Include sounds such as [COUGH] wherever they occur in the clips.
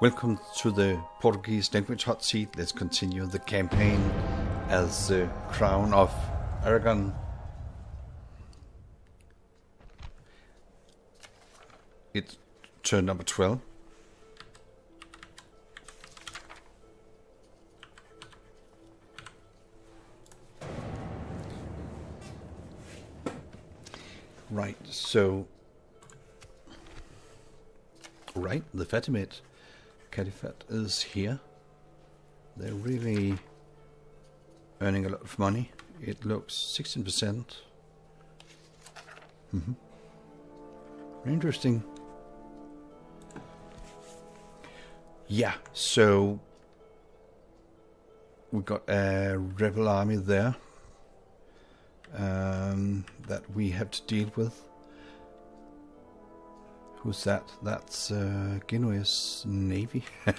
Welcome to the Portuguese language hot seat. Let's continue the campaign as the crown of Aragon. It's turn number 12. Right, so right, the Fatimid Caliphate is here. They're really earning a lot of money. It looks 16%. Mm -hmm. Interesting. Yeah, so we've got a rebel army there um, that we have to deal with. Who's that? That's uh, Genoese Navy. [LAUGHS]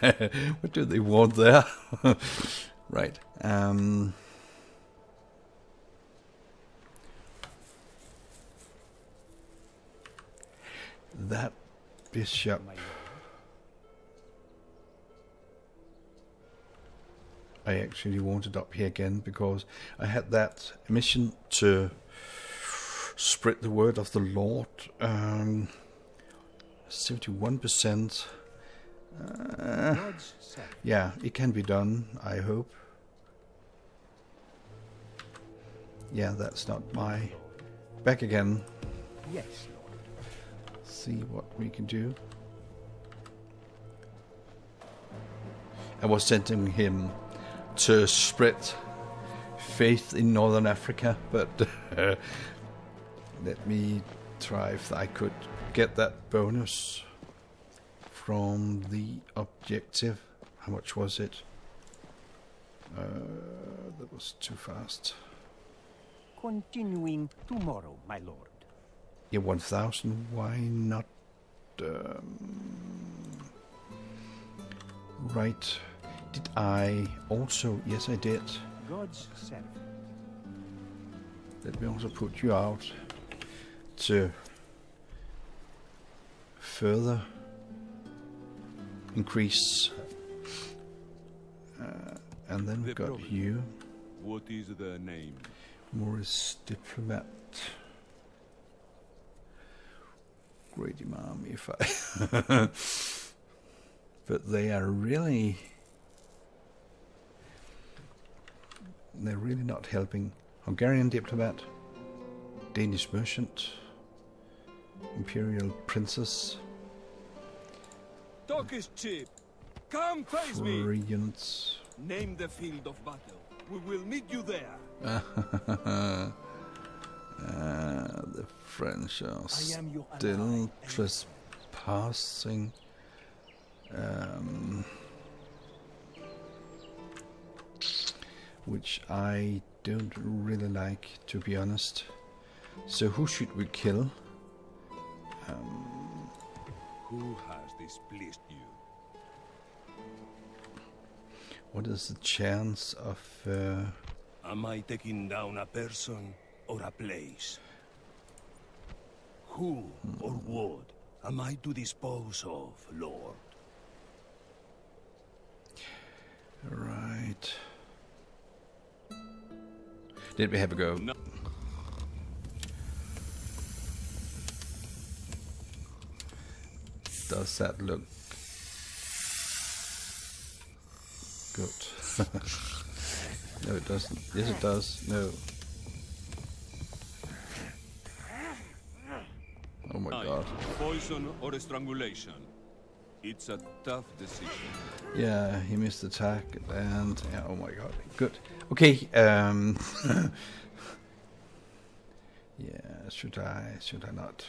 what do they want there? [LAUGHS] right. Um, that bishop. I actually wanted up here again because I had that mission to spread the word of the Lord. Um, 71%. Uh, yeah, it can be done, I hope. Yeah, that's not my... Back again. Yes. See what we can do. I was sending him to spread faith in Northern Africa, but [LAUGHS] let me try if I could get that bonus from the objective. How much was it? Uh, that was too fast. Continuing tomorrow, my lord. Yeah, 1000. Why not? Um, right. Did I also? Yes, I did. God's servant. Let me also put you out to further increase. Uh, and then we've got you. What is the name? Moorish Diplomat. Great Imam, if I. [LAUGHS] but they are really. They're really not helping. Hungarian diplomat, Danish merchant, Imperial princess. Talk is cheap. Come face me. units. Name the field of battle. We will meet you there. uh, [LAUGHS] the French are still trespassing. Um, which I don't really like, to be honest. So who should we kill? Um, who has you? What is the chance of... Uh... Am I taking down a person or a place? Who or what am I to dispose of, Lord? Right. Did we have a go? No. Does that look good? [LAUGHS] no, it doesn't. Yes, it does. No. Oh my god. Poison or strangulation? It's a tough decision. Yeah, he missed the attack and yeah, oh my god. Good. Okay, um [LAUGHS] Yeah, should I should I not?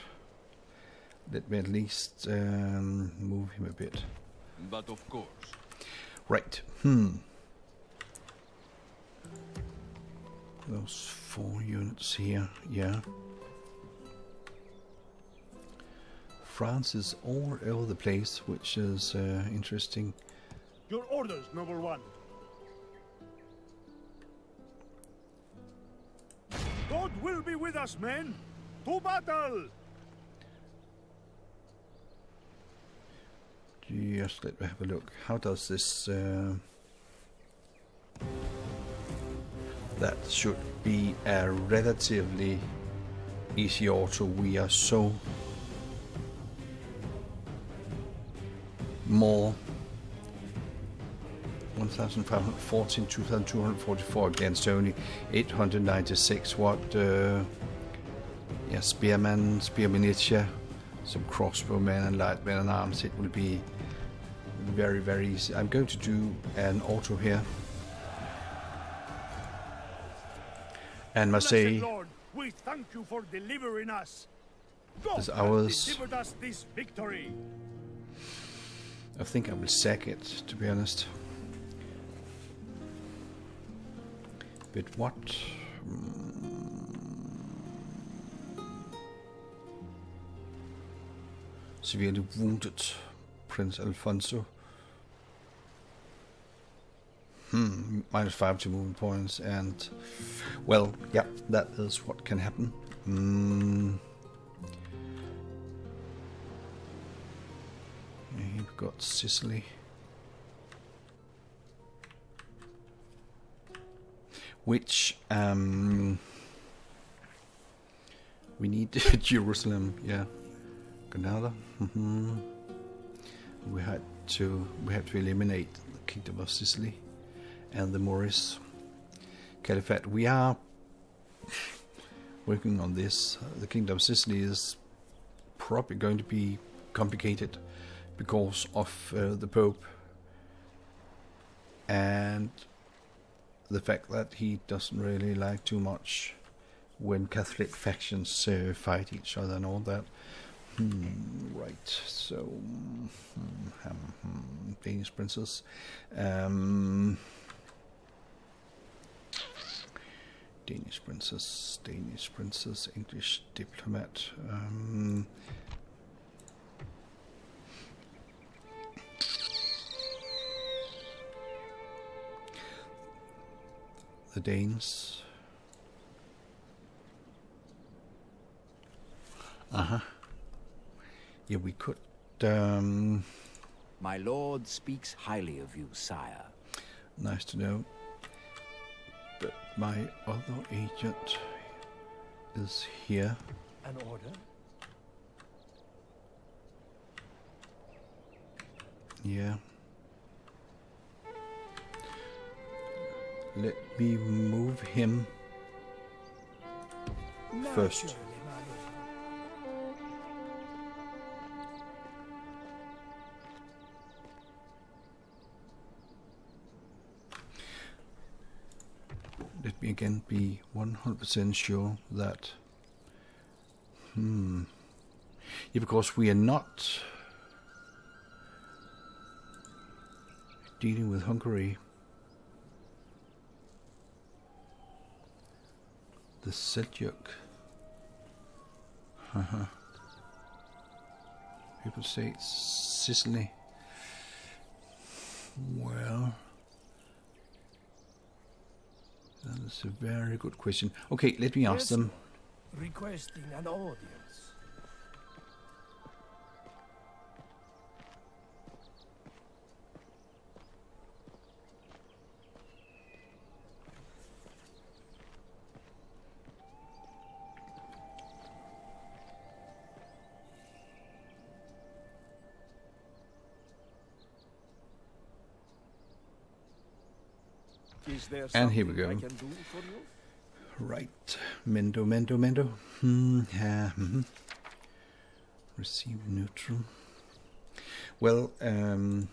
Let me at least um, move him a bit. But of course. Right. Hmm. Those four units here, yeah. France is all over the place, which is uh, interesting. Your orders, number one. God will be with us, men. To battle! Just let me have a look. How does this... Uh, that should be a relatively easy auto. We are so more 1514, 2244 against only 896. What, uh, yeah, spearman, spear militia, some crossbowmen and light men and arms. It will be very, very easy. I'm going to do an auto here. And must say, Lord, we thank you for delivering us. God has ours- delivered us this victory. I think I will sack it, to be honest. But what? Hmm, severely wounded Prince Alfonso. Hmm, minus five to movement points, and well, yeah, that is what can happen. Mm. You've got Sicily. Which um we need [LAUGHS] Jerusalem, yeah. Granada. hmm We had to we had to eliminate the Kingdom of Sicily and the Moorish Caliphate. We are working on this. The Kingdom of Sicily is probably going to be complicated because of uh, the Pope and the fact that he doesn't really like too much when Catholic factions uh, fight each other and all that. Hmm, right, so hmm, um, hmm, Danish princess. Um, Danish princess, Danish princess, English diplomat. Um, the Danes. Uh huh. Yeah, we could. Um, My lord speaks highly of you, sire. nice to know. But my other agent is here. An order? Yeah. Let me move him first. Again be 100% sure that. Hmm. Yeah, because we are not dealing with Hungary. The Seljuk. Haha. People say Sicily. Well, that is a very good question. Okay, let me ask Yes. them. requesting an audience. And here we go. can do for you? Right. Mendo, Mendo, Mendo. Hmm, yeah, mhm. Receive neutral. Well, um.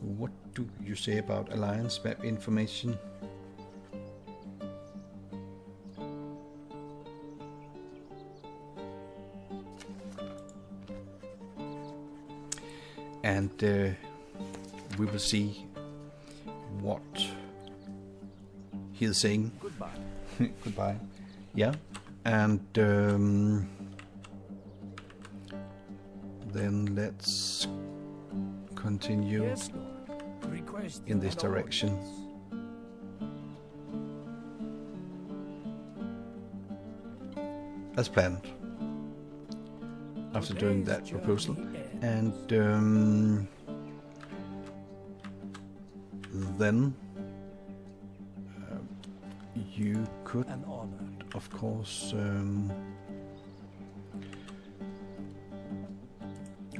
What do you say about alliance map information? And uh, we will see what he is saying. Goodbye. [LAUGHS] Goodbye. Yeah, and um, then let's continue. Yes. In this direction. as planned. After doing that proposal. And um, then uh, you could, An honor. of course, um,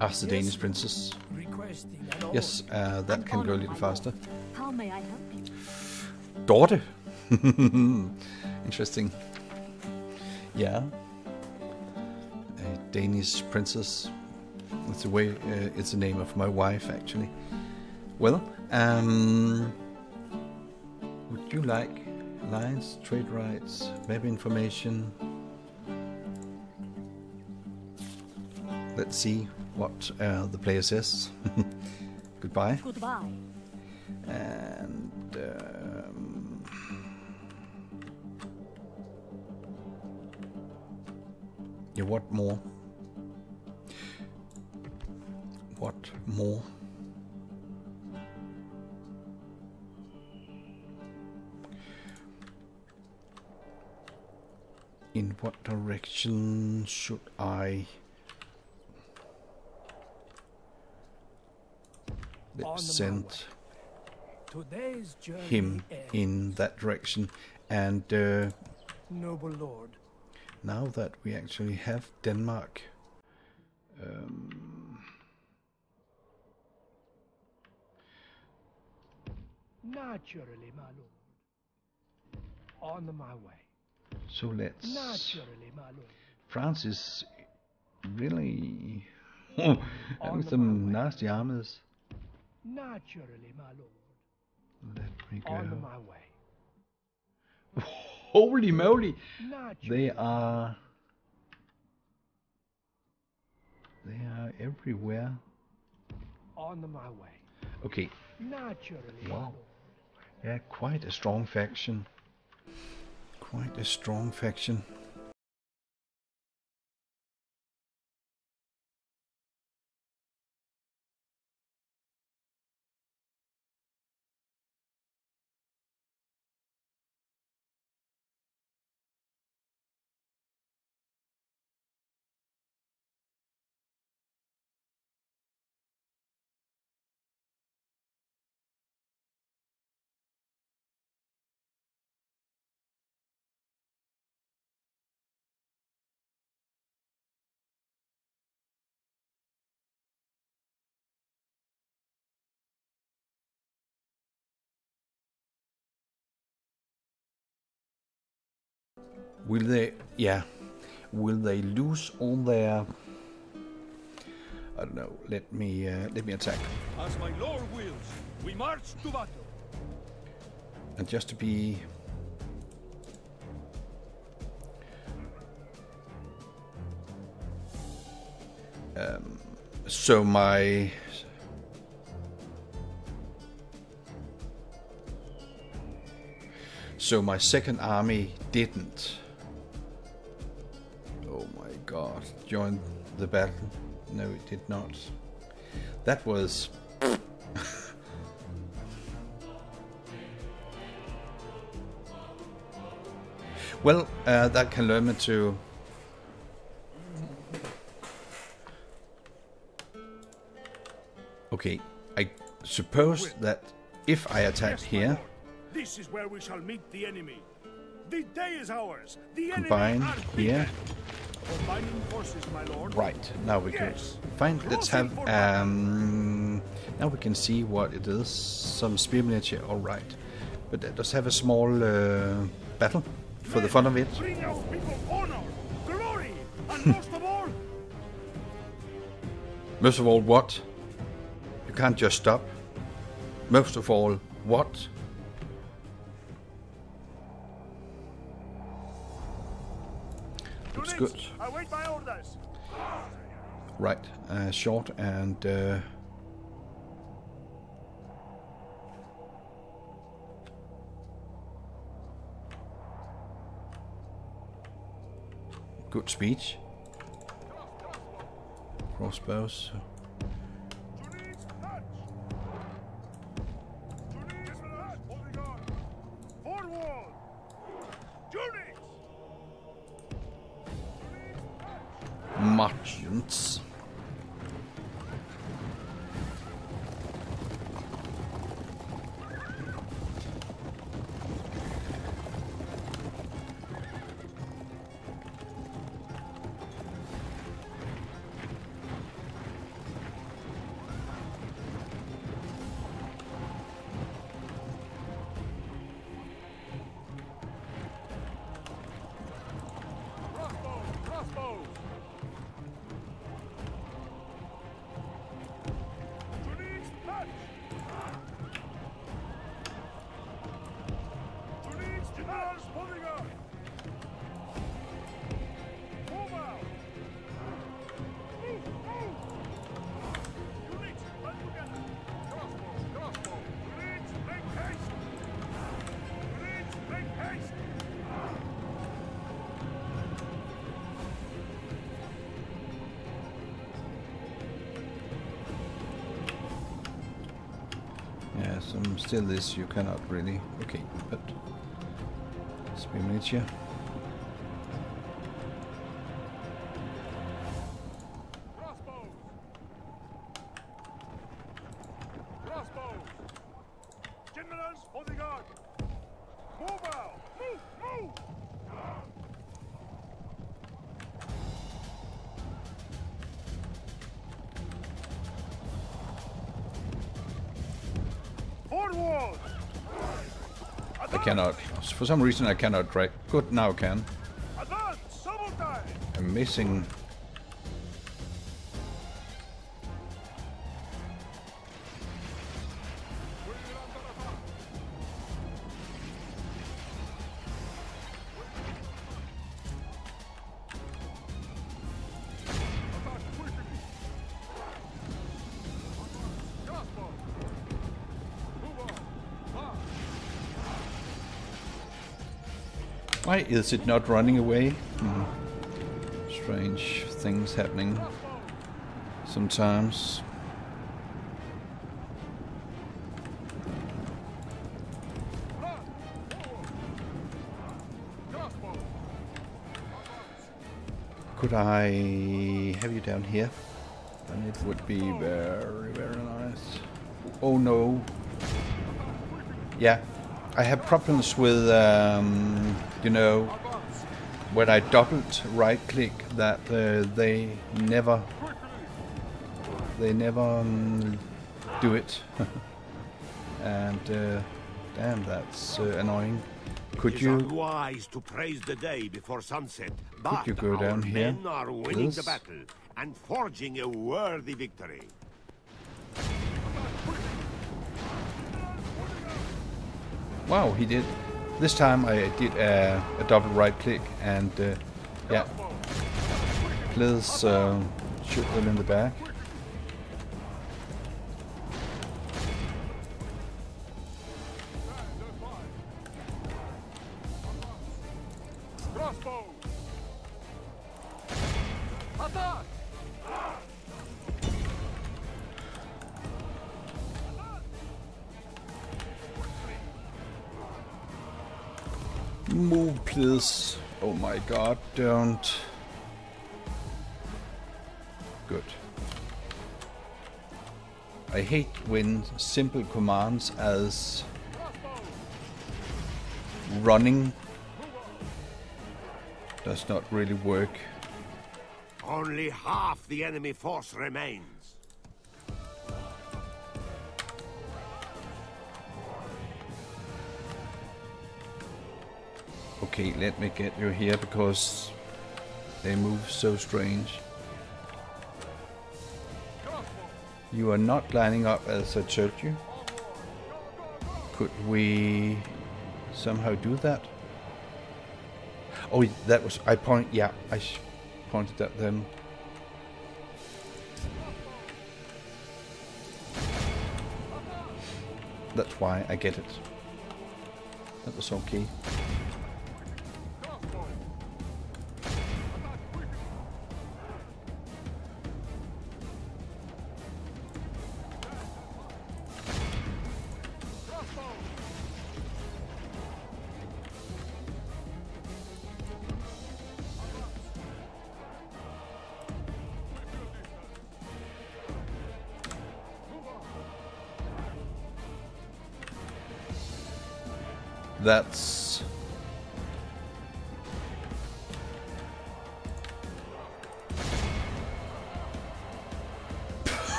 ask the Yes. Danish princess. Yes, uh, that An can go a little faster. lord. How may I help you? Dorte. [LAUGHS] Interesting. Yeah. A Danish princess. It's the way. Uh, it's the name of my wife, actually. Well, um, would you like lines, trade rights, web information? Let's see what uh, the player says. [LAUGHS] Goodbye. Goodbye. And um, yeah, what more? More? In what direction should I? Let's send. Today's journey him in that direction. And uh, Noble lord, now that we actually have Denmark, um, naturally, my lord. On my way. so let's. Naturally, my lord. France is really [LAUGHS] having some nasty armors. Naturally, my lord. Let me go. On my way. [LAUGHS] Holy moly! Naturally. They are. They are everywhere. On my way. Okay, Naturally, my Wow. Yeah, quite a strong faction. Quite a strong faction. Will they? Yeah. Will they lose all their? I don't know. Let me uh, let me attack. As my lord wills, we march to battle. And just to be um, so my so my second army didn't oh my god join the battle no it did not that was [LAUGHS] Well, uh, that can learn me to. Okay, I suppose that if I attack here. This is where we shall meet the enemy. The day is ours. The Combine enemy here. forces, my lord. right now we can Yes. fine. Let's have um. Now we can see what it is. Some spear militia, all right, but let us have a small uh, battle for the fun of it. Bring our people honor, glory, and most of all, Most of all, what? You can't just stop. Most of all, what? Looks good. await my orders. Right, uh, short and uh, good speech. Crossbows. Merchants. Still this you cannot really. Okay, but spear militia. For some reason, I cannot drag. Good, now can. Advance! I'm missing. Is it not running away? Hmm. Strange things happening sometimes. Run! Forward! Crossbow! Could I have you down here? Then it would be very, very nice. Oh no. Yeah, I have problems with, um, you know, when I doubled right click that uh, they never, they never um, do it. [LAUGHS] and uh, damn, that's uh, annoying. Could you unwise to praise the day before sunset, but you go down here, men are winning the battle and forging a worthy victory. Wow, he did. This time I did a, a double right click and uh, yeah. Please uh, shoot them in the back. Oh my god, don't. Good. I hate when simple commands as running does not really work. Only half the enemy force remains. Okay, let me get you here because they move so strange. You are not lining up as I told you. Could we somehow do that? Oh, that was I point. Yeah, I pointed at them. That's why I get it. That was okay. That's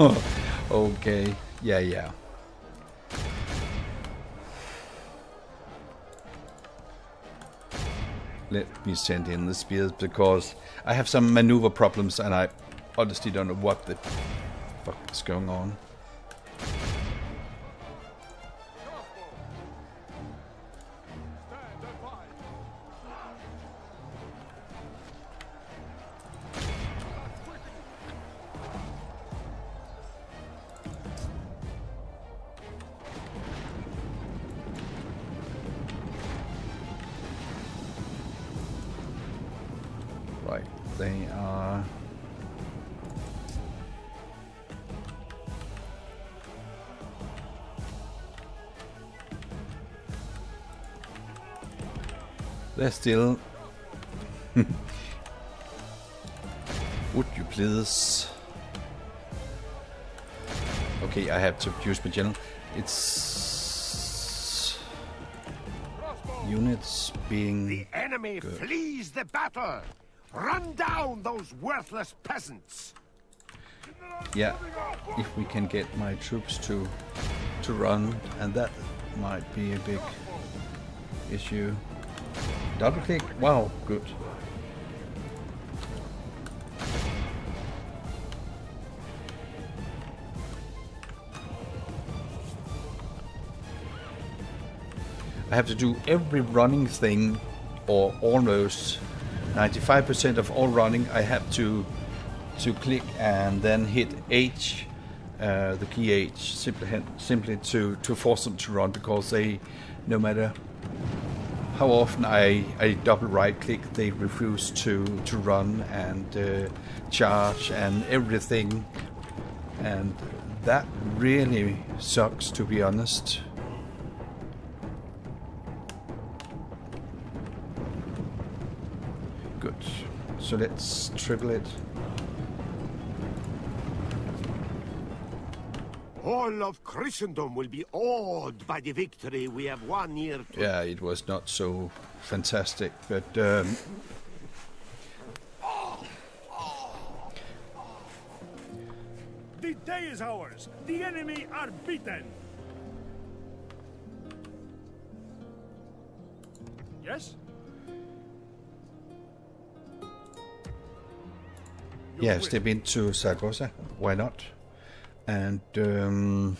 [LAUGHS] okay. Yeah, yeah. Let me send in the spears because I have some maneuver problems and I honestly don't know what the fuck is going on. Still. [LAUGHS] Would you please? Okay, I have to use my general. It's units being. The enemy flees the battle. Run down those worthless peasants. yeah if we can get my troops to to run and that might be a big issue double click wow good. I have to do every running thing or almost 95% of all running I have to to click and then hit H, uh, the key H, simply simply to to force them to run because they, no matter how often I, I double right click, they refuse to to run and uh, charge and everything, and that really sucks to be honest. Good. So let's triple it. All of Christendom will be awed by the victory we have won here. To yeah, it was not so fantastic, but um, The day is ours. The enemy are beaten. Yes? Your yeah, wish. step into Zaragoza. Why not? And um,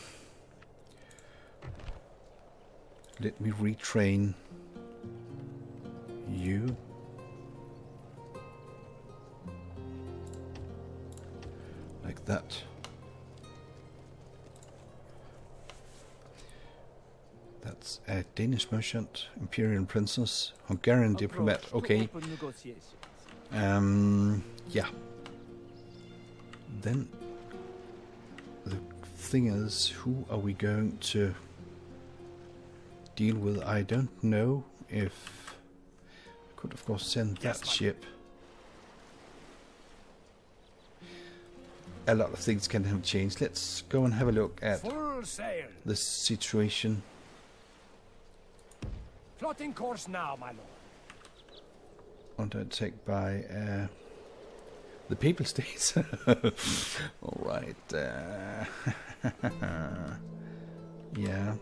let me retrain you. Like that. That's a Danish merchant, Imperial princess, Hungarian diplomat. Okay. Um, yeah. Then the thing is, who are we going to deal with? I don't know if I could, of course, send that ship. A lot of things can have changed. Let's go and have a look at the situation. Plotting course now, my lord. under attack by uh, the Papal States. [LAUGHS] All right. Uh, [LAUGHS] yeah.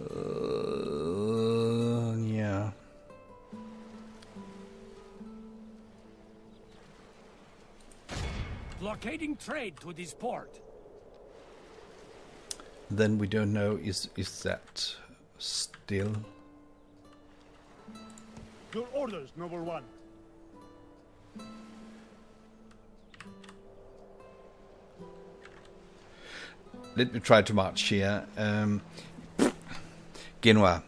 Uh, yeah. Blockading trade to this port. Then we don't know is is that still Your orders, noble one. let me try to march here. Um, Genoa.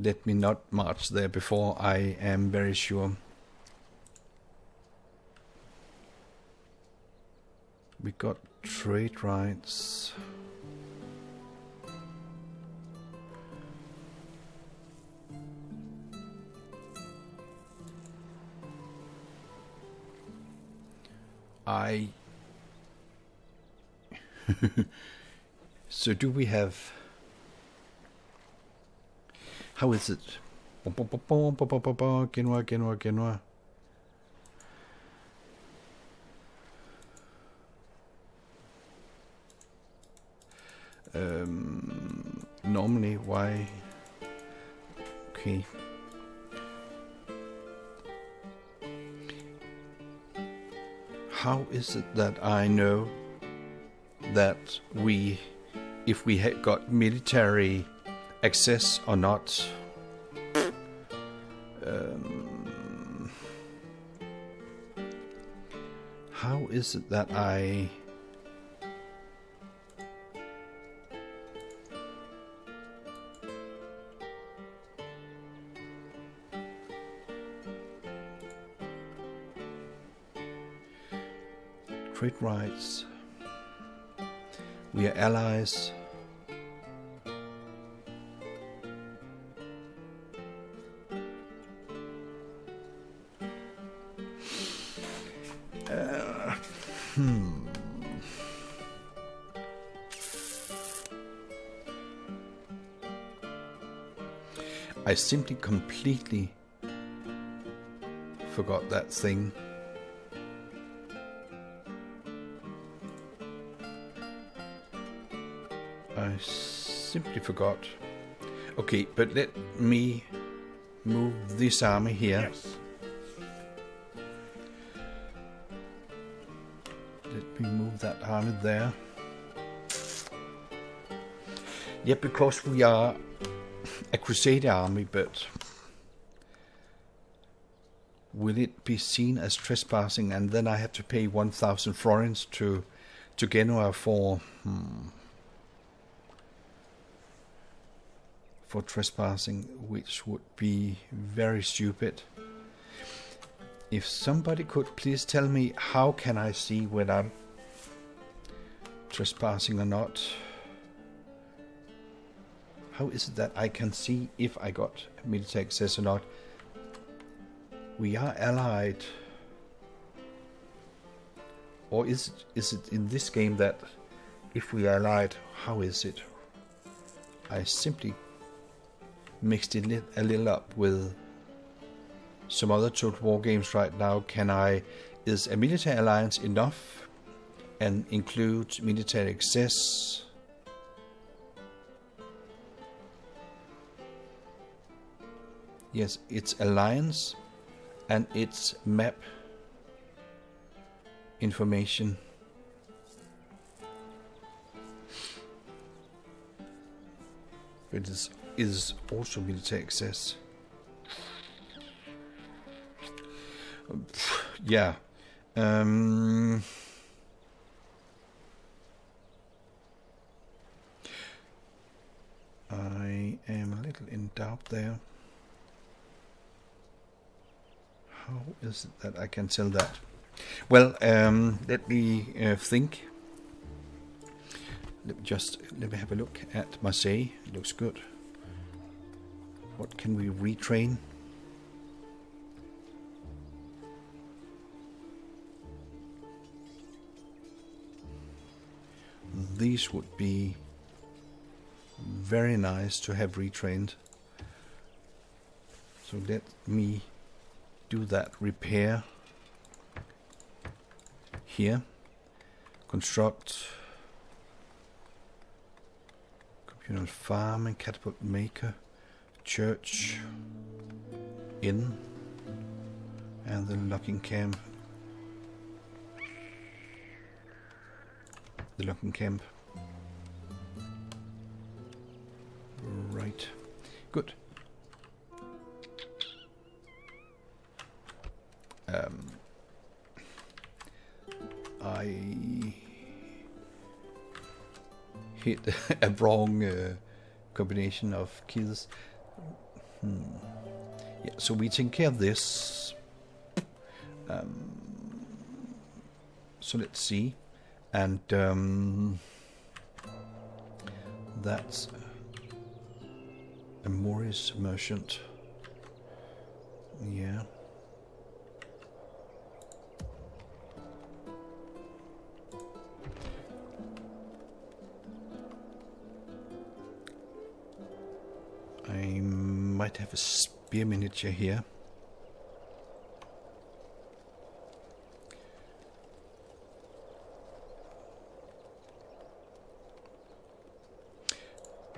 Let me not march there before I am very sure. We got trade rights. I [LAUGHS] so do we have... How is it? Um, normally, why? Okay. How is it that I know that we, if we had got military access or not? Um, how is it that I trade rights. We are allies. Uh, hmm. I simply completely forgot that thing. Simply forgot. Okay, but let me move this army here. Yes. Let me move that army there. Yeah, because we are a crusade army, but will it be seen as trespassing? And then I have to pay 1,000 florins to to Genoa for hmm, for trespassing, which would be very stupid. If somebody could please tell me how can I see when I'm trespassing or not? How is it that I can see if I got military access or not? We are allied. Or is it, is it in this game that if we are allied, how is it? I simply mixed it a little up with some other Total War games right now. Can I, is a military alliance enough and include military access? Yes, it's alliance and it's map information. It is is also military access. Yeah. Um, I am a little in doubt there. How is it that I can tell that? Well, um, let me uh, think. Let me just let me have a look at Marseille. It looks good. What can we retrain? These would be very nice to have retrained. So let me do that repair here. Construct communal farm and catapult maker church inn and the logging camp. The logging camp. Right. Good. Um, I hit [LAUGHS] a wrong uh, combination of keys Hmm. Yeah, so we take care of this. Um, so let's see. And um, that's a Moorish merchant. Yeah. Might have a spear militia here.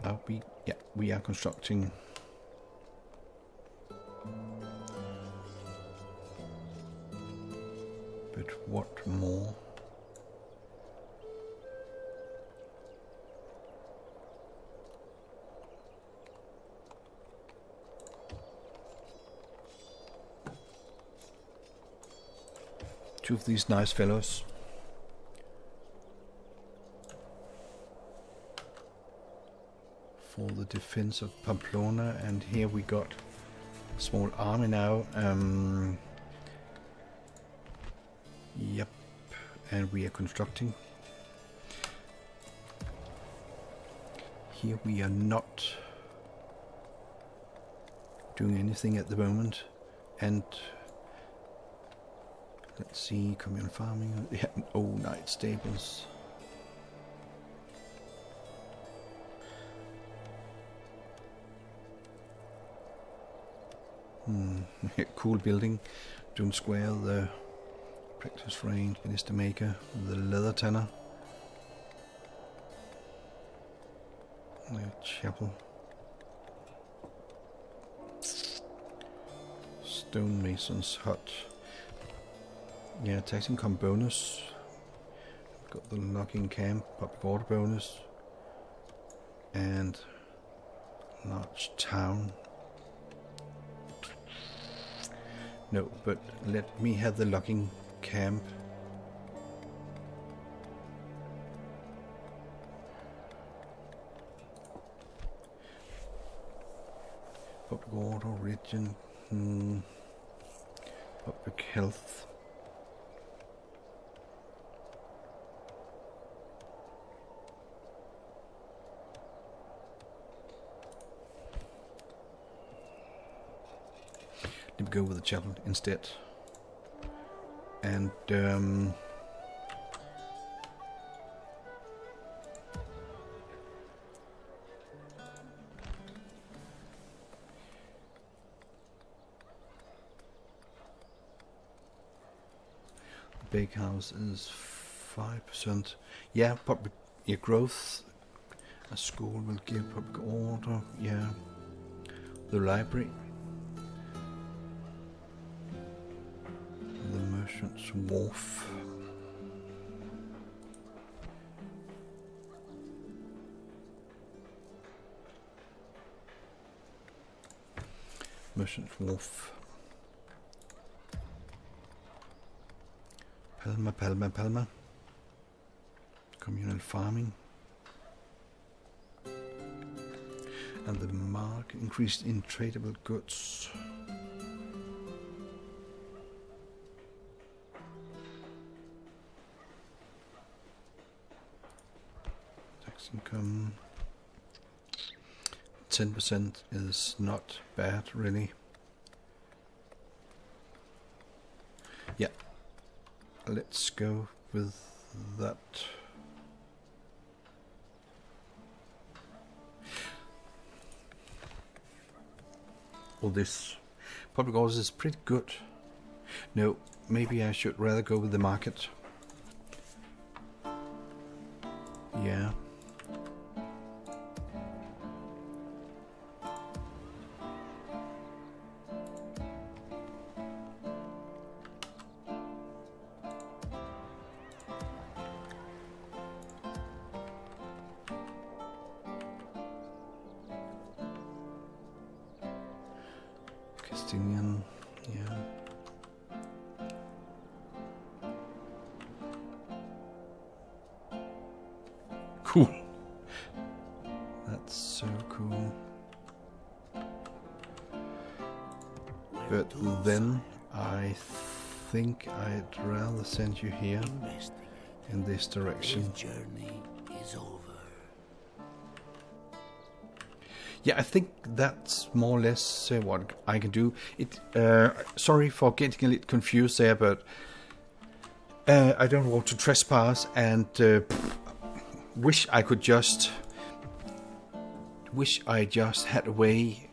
Are we? Yeah, we are constructing. Of these nice fellows. For the defense of Pamplona, and here we got a small army now. Um, yep, and we are constructing. Here we are not doing anything at the moment, and Let's see, communal farming. [LAUGHS] Oh, knight stables. Hmm, [LAUGHS] cool building. Doom Square, the practice range, Minister Maker, the leather tanner. The chapel. Stonemason's hut. Yeah, tax income bonus. Got the logging camp, public order bonus. And large town. No, but let me have the logging camp. Public order, region, hmm, public health. Go with the chapel instead. And um, bakehouse is five percent. Yeah, public yeah, growth. A school will give public order. Yeah, the library. Wharf. Palma, Palma, Palma. Communal farming. And the mark increased in tradable goods. Income. 10% is not bad, really. Yeah, let's go with that. All this public orders is pretty good. No, maybe I should rather go with the market. Yeah. Send you here in this direction. journey is over. Yeah, I think that's more or less uh, what I can do. It. Uh, sorry for getting a little confused there, but uh, I don't want to trespass, and uh, wish I could just wish I just had a way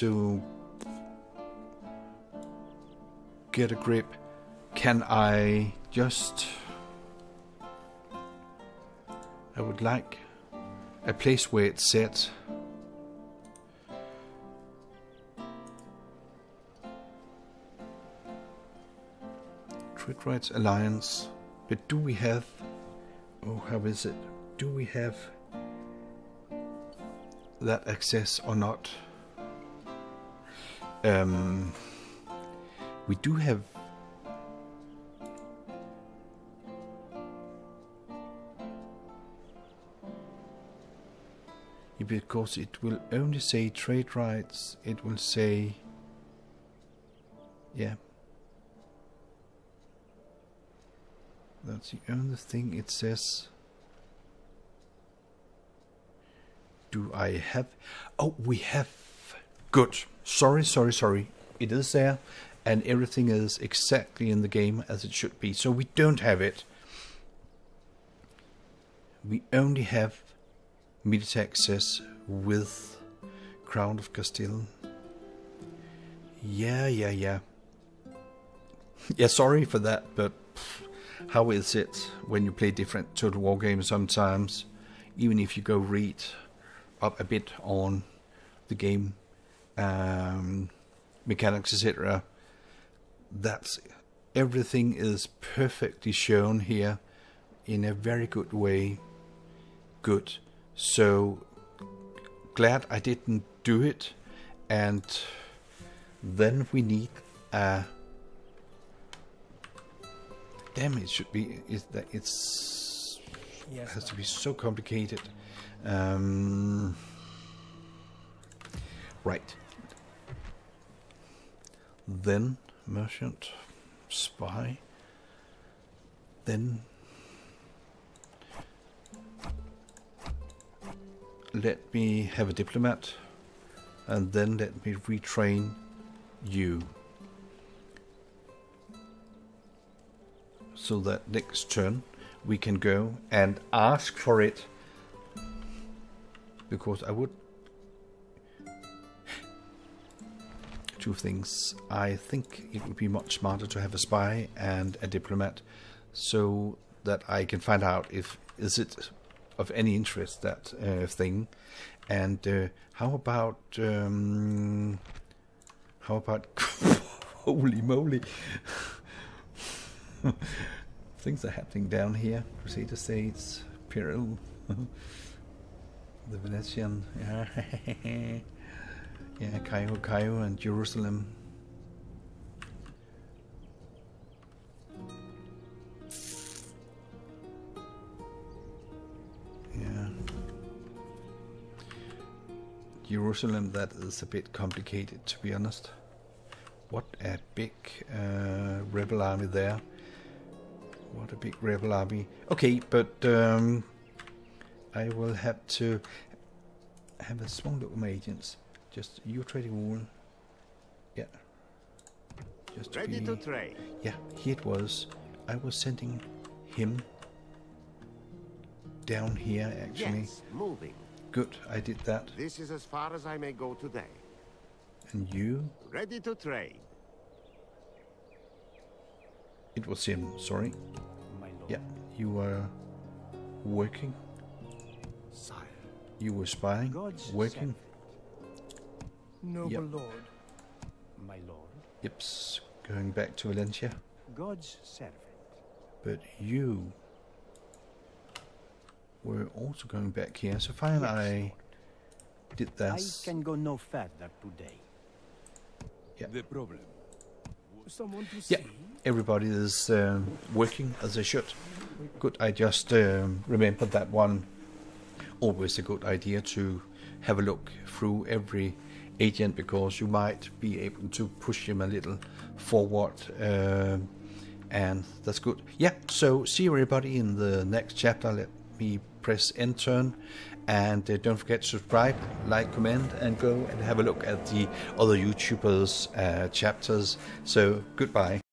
to get a grip, can I just. I would like a place where it's set. Trade Rights Alliance. But do we have. Oh, how is it? Do we have that access or not? Um, we do have. Because it will only say trade rights, it will say. Yeah. That's the only thing it says. Do I have. Oh, we have. Good. Sorry, sorry, sorry. It is there, and everything is exactly in the game as it should be. So we don't have it. We only have military access with Crown of Castile. Yeah, yeah, yeah. yeah, sorry for that, but how is it when you play different Total War games sometimes? Even if you go read up a bit on the game um, mechanics, etc. That's everything is perfectly shown here in a very good way. Good. So glad I didn't do it, and then we need a. Damn, it should be. Is that it's Yes, has to be so complicated. Um, right. Then merchant, spy. Then let me have a diplomat, and then let me retrain you. So that next turn we can go and ask for it because I would [SIGHS] two things. I think it would be much smarter to have a spy and a diplomat so that I can find out if is it of any interest that uh, thing. And uh, how about um, how about [LAUGHS] holy moly. [LAUGHS] Things are happening down here. Crusader States Imperial [LAUGHS] the Venetian. Yeah yeah Cairo Cairo and Jerusalem Jerusalem that is a bit complicated to be honest. What a big uh, rebel army there. What a big rebel army. Okay but um, I will have to have a small look at my agents. Just you trading wall yeah. Just to Ready be, to trade. yeah here it was. I was sending him down here actually. Yes, moving. Good I did that This is as far as I may go today. and you Ready to trade. it was him sorry my lord. yeah you were working Sire. you were spying God's working Noble Yep. lord. My lord. yips going back to Valencia God's servant. but you were also going back here so fine Yes, I did that. I can go no further today. Yeah. The problem. Someone to Yeah. see? everybody is um, working as they should. Good. I just um, remembered that one. Always a good idea to have a look through every agent because you might be able to push him a little forward, um, and that's good. Yeah. So see everybody in the next chapter. Let me press end turn. And uh, don't forget to subscribe, like, comment, and go and have a look at the other YouTubers' uh, chapters. So, goodbye.